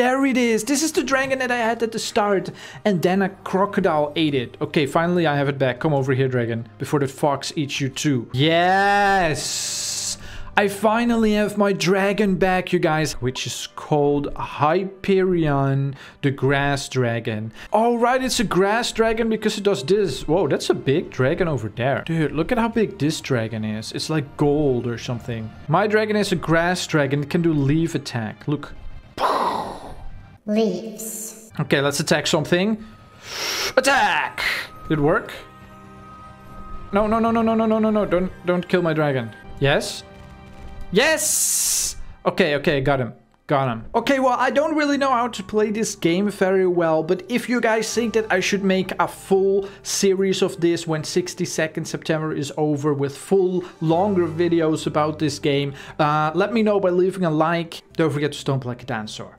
There it is. This is the dragon that I had at the start. And then a crocodile ate it. Okay, finally I have it back. Come over here, dragon. Before the fox eats you too. Yes! I finally have my dragon back, you guys, which is called Hyperion, the grass dragon. All right, it's a grass dragon because it does this. Whoa, that's a big dragon over there. Dude, look at how big this dragon is. It's like gold or something. My dragon is a grass dragon. It can do leaf attack. Look. Leaves. Okay, let's attack something. Attack! Did it work? No, no, no, no, no, no, no, no, no. Don't, don't kill my dragon. Yes? Yes! Okay, okay, got him. Got him. Okay, well, I don't really know how to play this game very well, but if you guys think that I should make a full series of this when Sixty Second September is over with full, longer videos about this game, uh, let me know by leaving a like. Don't forget to stomp like a dinosaur.